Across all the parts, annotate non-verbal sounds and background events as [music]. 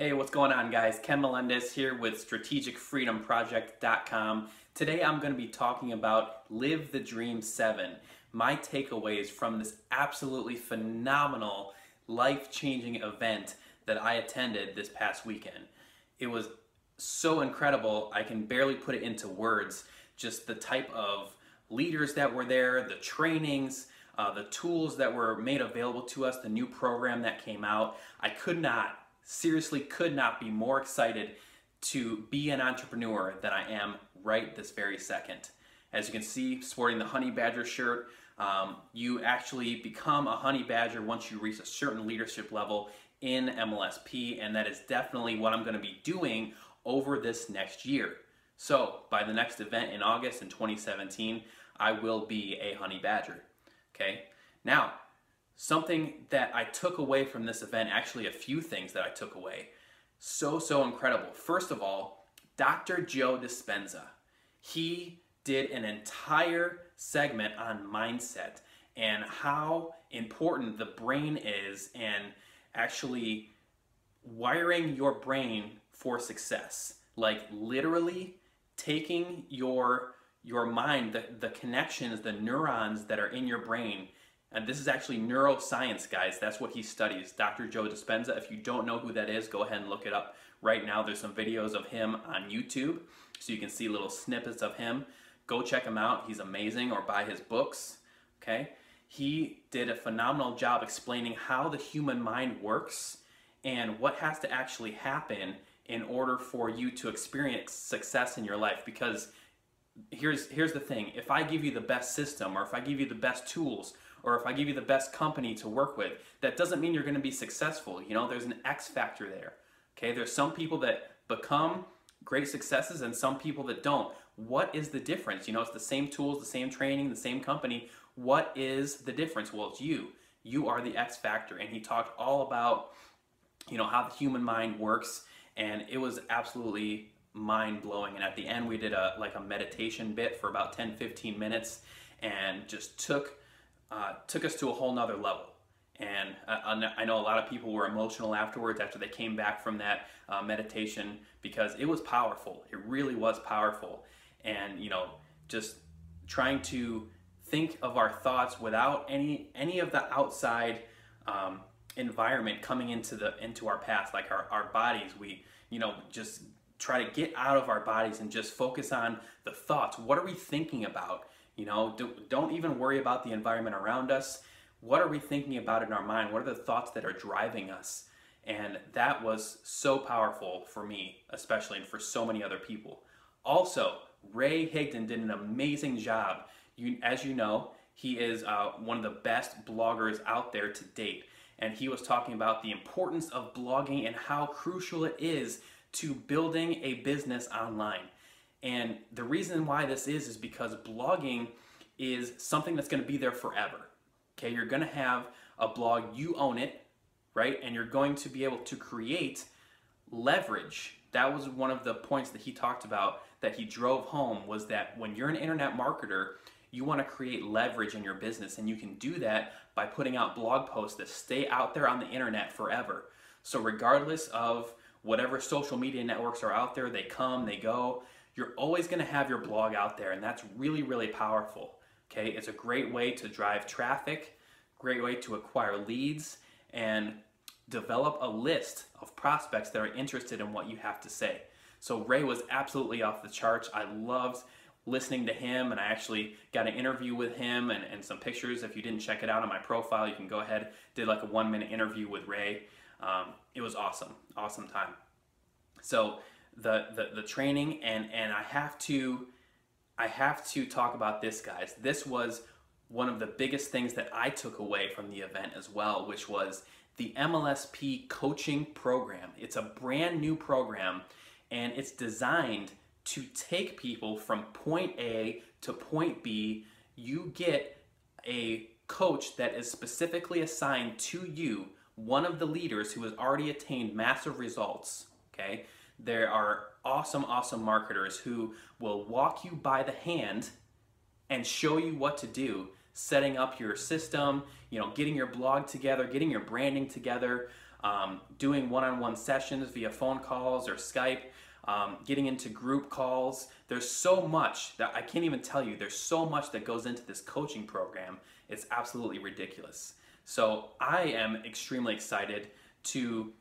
Hey, what's going on guys? Ken Melendez here with strategicfreedomproject.com. Today I'm going to be talking about Live the Dream 7. My takeaways from this absolutely phenomenal, life-changing event that I attended this past weekend. It was so incredible, I can barely put it into words. Just the type of leaders that were there, the trainings, uh, the tools that were made available to us, the new program that came out. I could not seriously could not be more excited to be an entrepreneur than I am right this very second. As you can see, sporting the Honey Badger shirt, um, you actually become a Honey Badger once you reach a certain leadership level in MLSP, and that is definitely what I'm going to be doing over this next year. So, by the next event in August in 2017, I will be a Honey Badger. Okay? Now, Something that I took away from this event, actually a few things that I took away. So, so incredible. First of all, Dr. Joe Dispenza. He did an entire segment on mindset and how important the brain is and actually wiring your brain for success. Like literally taking your your mind, the, the connections, the neurons that are in your brain and this is actually neuroscience, guys. That's what he studies. Dr. Joe Dispenza. If you don't know who that is, go ahead and look it up right now. There's some videos of him on YouTube, so you can see little snippets of him. Go check him out. He's amazing, or buy his books. Okay? He did a phenomenal job explaining how the human mind works and what has to actually happen in order for you to experience success in your life. Because here's here's the thing: if I give you the best system, or if I give you the best tools, or if I give you the best company to work with, that doesn't mean you're going to be successful. You know, there's an X factor there. Okay, there's some people that become great successes and some people that don't. What is the difference? You know, it's the same tools, the same training, the same company. What is the difference? Well, it's you. You are the X factor. And he talked all about, you know, how the human mind works. And it was absolutely mind blowing. And at the end, we did a like a meditation bit for about 10, 15 minutes and just took uh, took us to a whole nother level. And uh, I know a lot of people were emotional afterwards after they came back from that uh, meditation because it was powerful. It really was powerful. And, you know, just trying to think of our thoughts without any any of the outside um, environment coming into the into our path, like our, our bodies. We, you know, just try to get out of our bodies and just focus on the thoughts. What are we thinking about? You know, do, don't even worry about the environment around us. What are we thinking about in our mind? What are the thoughts that are driving us? And that was so powerful for me, especially, and for so many other people. Also, Ray Higdon did an amazing job. You, as you know, he is uh, one of the best bloggers out there to date. And he was talking about the importance of blogging and how crucial it is to building a business online. And the reason why this is is because blogging is something that's going to be there forever. Okay, you're going to have a blog, you own it, right? And you're going to be able to create leverage. That was one of the points that he talked about that he drove home was that when you're an internet marketer, you want to create leverage in your business and you can do that by putting out blog posts that stay out there on the internet forever. So regardless of whatever social media networks are out there, they come, they go, you're always going to have your blog out there and that's really really powerful okay? It's a great way to drive traffic great way to acquire leads and develop a list of prospects that are interested in what you have to say. So ray was absolutely off the charts. I loved listening to him and i actually got an interview with him and, and some pictures. If you didn't check it out on my profile you can go ahead did like a one minute interview with ray. Um, it was awesome awesome time. So the, the, the training and, and I have to I have to talk about this guys. This was one of the biggest things that I took away from the event as well, which was the MLSP coaching program. It's a brand new program and it's designed to take people from point A to point B. You get a coach that is specifically assigned to you, one of the leaders who has already attained massive results, okay? There are awesome, awesome marketers who will walk you by the hand and show you what to do, setting up your system, you know, getting your blog together, getting your branding together, um, doing one-on-one sessions via phone calls or Skype, um, getting into group calls. There's so much that I can't even tell you. There's so much that goes into this coaching program. It's absolutely ridiculous. So I am extremely excited to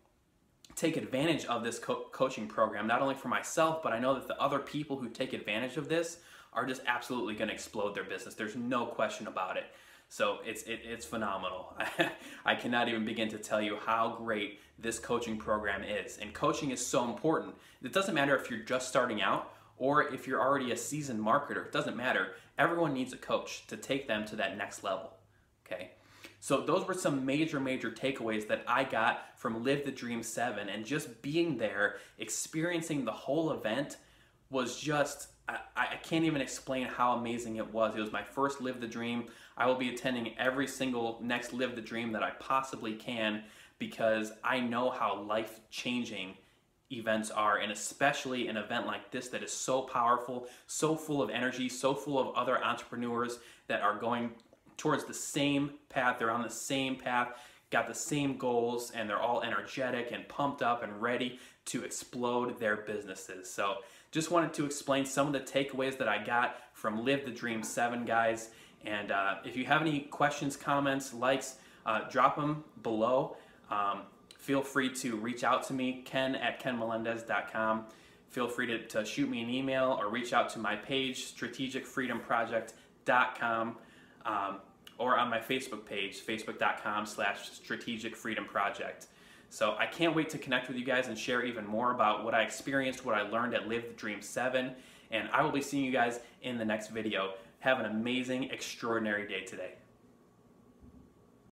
take advantage of this co- coaching program, not only for myself, but I know that the other people who take advantage of this are just absolutely going to explode their business. There's no question about it. So it's it, it's phenomenal. [laughs] I cannot even begin to tell you how great this coaching program is. And coaching is so important. It doesn't matter if you're just starting out or if you're already a seasoned marketer. It doesn't matter. Everyone needs a coach to take them to that next level. Okay? So those were some major, major takeaways that I got from Live the Dream 7 and just being there, experiencing the whole event was just I, I can't even explain how amazing it was. It was my first Live the Dream. I will be attending every single next Live the Dream that I possibly can because I know how life changing events are, and especially an event like this that is so powerful, so full of energy, so full of other entrepreneurs that are going towards the same path. They're on the same path, got the same goals, and they're all energetic and pumped up and ready to explode their businesses. So, just wanted to explain some of the takeaways that I got from Live the Dream 7, guys. And uh, if you have any questions, comments, likes, uh, drop them below. Um, feel free to reach out to me, ken at kenmelendez.com. Feel free to, to shoot me an email or reach out to my page, strategicfreedomproject.com, um, or on my Facebook page, facebook.com slash strategicfreedomproject. So I can't wait to connect with you guys and share even more about what I experienced, what I learned at Live the Dream 7, and I will be seeing you guys in the next video. Have an amazing, extraordinary day today.